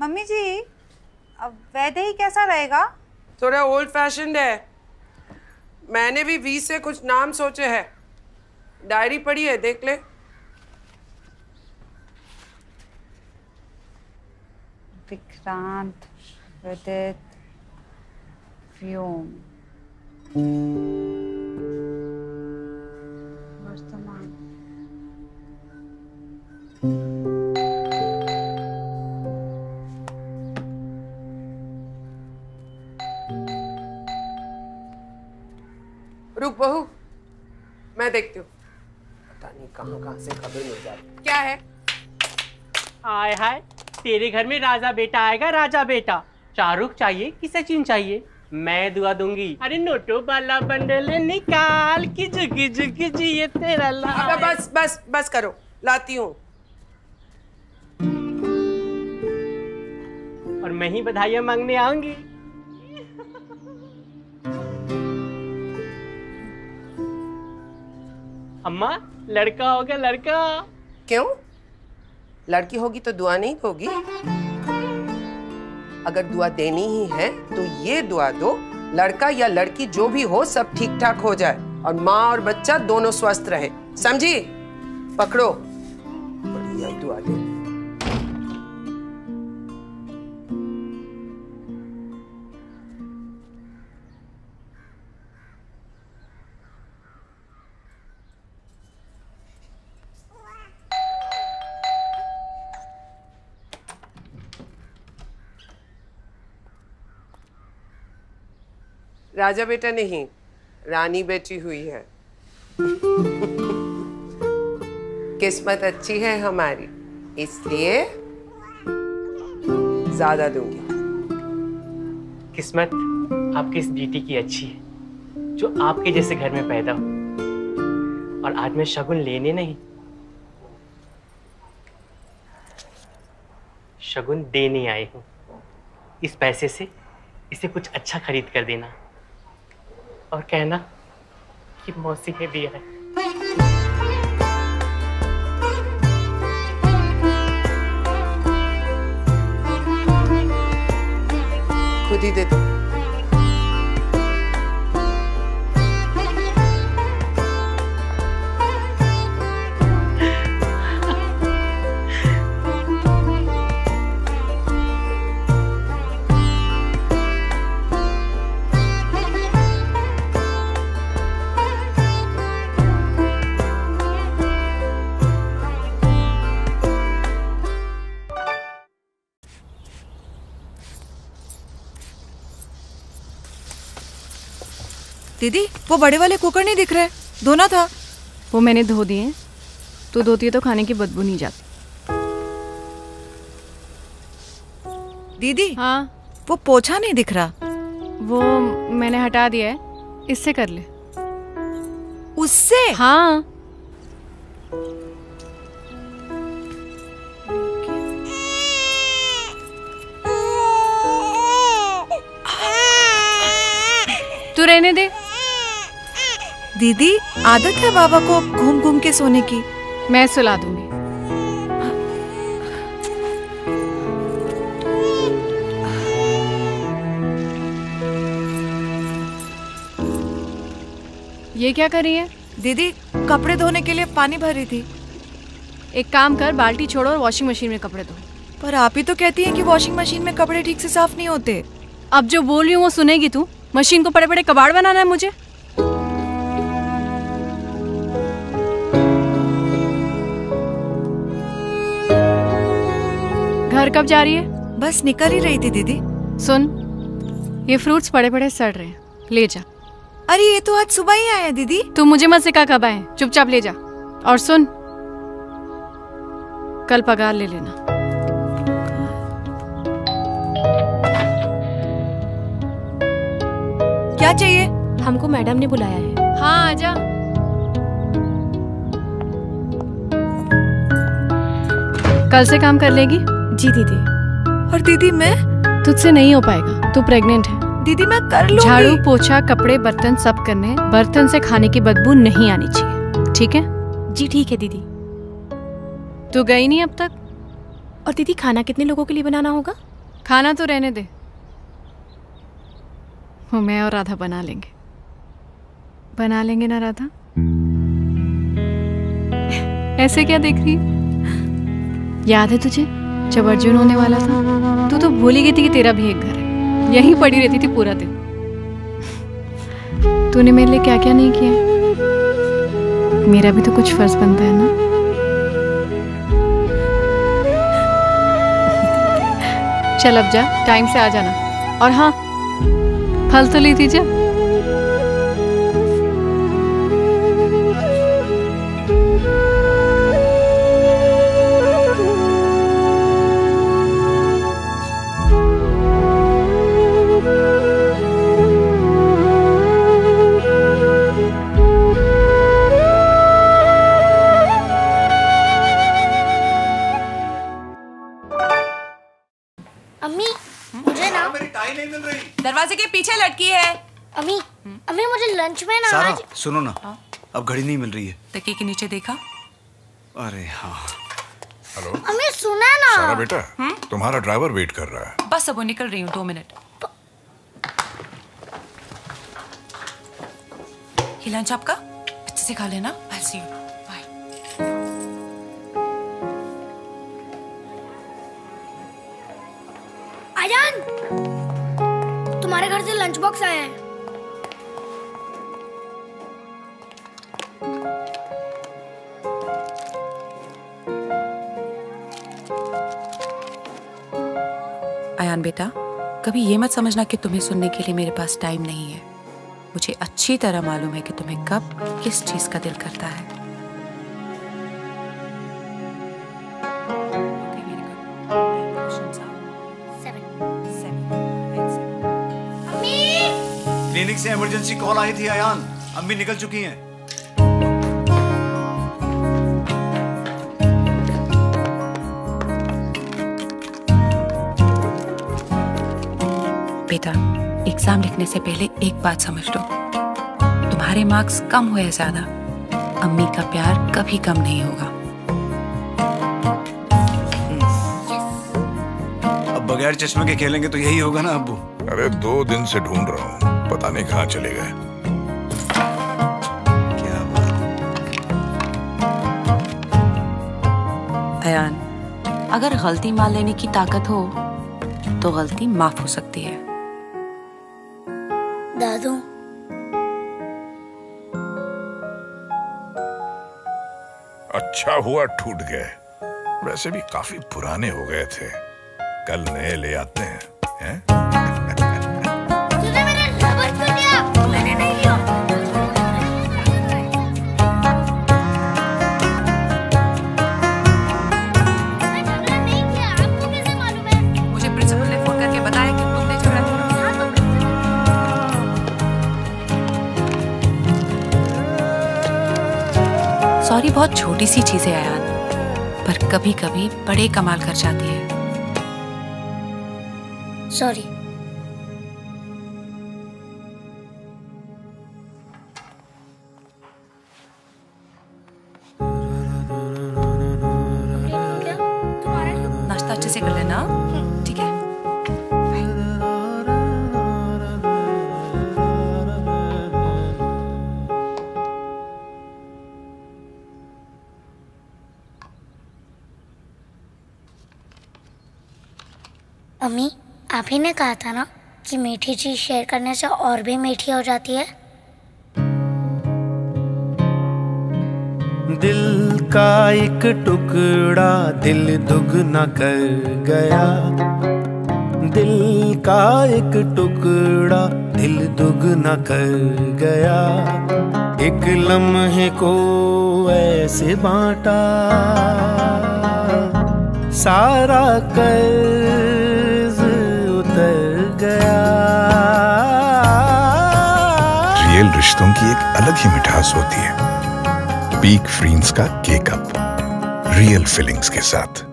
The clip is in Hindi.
मम्मी जी अब वैदे ही कैसा रहेगा? थोड़ा ओल्ड फ़ैशन है। मैंने भी वी से कुछ नाम सोचे हैं। डायरी पढ़ी है देख ले। विक्रांत विदित व्योम। रुक बहू। मैं देखती हूँ। पता नहीं कहाँ कहाँ से खबर मिल जाती क्या है? हाय हाय तेरे घर में राजा बेटा आएगा राजा बेटा। शाहरुख चाहिए कि सचिन चाहिए? मैं दुआ दूँगी। अरे नोटो वाला बंडल निकाल की जुगी जुगी जी ये तेरा अब लाल बस बस बस करो। लाती हूँ। और मैं ही बधाइयाँ मांगने आऊँगी। अम्मा, लड़का हो गया लड़का। क्यों? लड़की होगी तो दुआ नहीं होगी अगर दुआ देनी ही है तो ये दुआ दो, लड़का या लड़की जो भी हो, सब ठीक ठाक हो जाए और माँ और बच्चा दोनों स्वस्थ रहे। समझी? पकड़ो। राजा बेटा नहीं, रानी बेटी हुई है। किस्मत अच्छी है हमारी, इसलिए ज़्यादा दूँगी। किस्मत आपकी इस बेटी की अच्छी है, जो आपके जैसे घर में पैदा हो। और आज मैं शगुन लेने नहीं। शगुन देने आई हूँ। इस पैसे से इसे कुछ अच्छा खरीद कर देना। और कहना कि मौसी है भी है। खुद ही दे दो। दीदी वो बड़े वाले कुकर नहीं दिख रहे। धोना था। वो मैंने धो दिए तो धोती है तो खाने की बदबू नहीं जाती। दीदी हाँ। वो पोछा नहीं दिख रहा। वो मैंने हटा दिया है। इससे कर ले। उससे? हाँ। तू रहने दे। दीदी आदत है बाबा को घूम घूम के सोने की। मैं सुला दूँगी। ये क्या कर रही है? दीदी कपड़े धोने के लिए पानी भर रही थी। एक काम कर बाल्टी छोड़ो और वॉशिंग मशीन में कपड़े धो। पर आप ही तो कहती हैं कि वॉशिंग मशीन में कपड़े ठीक से साफ़ नहीं होते। अब जो बोल रही हूँ वो सुनेगी तू? मशीन को बड़े बड़े कबाड़ बनाना है मुझे? घर कब जा रही है? बस निकल ही रही थी दीदी। सुन ये फ्रूट्स पड़े बड़े सड़ रहे हैं। ले जा। अरे ये तो आज सुबह ही आया दीदी। तू मुझे मत सिखा कब आए चुपचाप ले जा। और सुन कल पगार ले लेना। क्या चाहिए? हमको मैडम ने बुलाया है। हाँ आजा कल से काम कर लेगी? जी दीदी। और दीदी मैं? तुझसे नहीं हो पाएगा। तू प्रेग्नेंट है। दीदी मैं कर लूँगी। झाड़ू पोछा कपड़े बर्तन सब करने। बर्तन से खाने की बदबू नहीं आनी चाहिए। ठीक है? जी ठीक है दीदी। तू गई नहीं अब तक? और दीदी खाना कितने लोगों के लिए बनाना होगा? खाना तो रहने दे। वो मैं और राधा बना लेंगे। बना लेंगे ना राधा? ऐसे क्या देख रही याद है तुझे? जब अर्जुन होने वाला था, तू तो भूल ही गई थी कि तेरा भी एक घर है। यहीं पड़ी रहती थी पूरा दिन। तूने मेरे लिए क्या क्या नहीं किया? मेरा भी तो कुछ फ़र्ज़ बनता है ना? चल अब जा टाइम से आ जाना। और हाँ फल तो ली थी जा लंच में ना सारा आज सुनो ना। अब घड़ी नहीं मिल रही है। तकिए के नीचे देखा। अरे हाँ। हेलो। अम्मी सुना ना। सारा बेटा तुम्हारा ड्राइवर वेट कर रहा है। बस अब वो निकल रही हूँ दो मिनट। ये लंच आपका? अच्छे से खा लेना। आई सी यू बाय आजान! तुम्हारे घर से लंच बॉक्स आया है। अयान बेटा कभी ये मत समझना कि तुम्हें सुनने के लिए मेरे पास टाइम नहीं है। मुझे अच्छी तरह मालूम है कि तुम्हें कब किस चीज़ का दिल करता है। क्लिनिक से इमरजेंसी कॉल आई थी अयान अम्मी निकल चुकी हैं। बेटा एग्ज़ाम लिखने से पहले एक बात समझ लो। तुम्हारे मार्क्स कम हो या ज़्यादा। अम्मी का प्यार कभी कम नहीं होगा। अब बगैर चश्मे के खेलेंगे तो यही होगा ना अब्बू? अरे दो दिन से ढूंढ रहा हूँ। पता नहीं कहाँ चले गए। क्या बात? अयान अगर गलती मान लेने की ताकत हो तो गलती माफ़ हो सकती है। अच्छा हुआ टूट गए वैसे भी काफ़ी पुराने हो गए थे कल नए ले आते हैं हैं? सॉरी बहुत छोटी सी चीज़ है अयान पर कभी कभी बड़े कमाल कर जाती है। सॉरी नाश्ता अच्छे से कर लेना। अम्मी आप ही ने कहा था ना कि मीठी चीज़ शेयर करने से और भी मीठी हो जाती है। दिल का एक टुकड़ा दिल दुगना कर गया। दिल का एक टुकड़ा दिल दुगना कर गया। एक लम्हे को ऐसे बांटा, सारा कर्ज रियल की एक अलग ही मिठास होती है। पीक फ्रींस का केकअप रियल फीलिंग्स के साथ।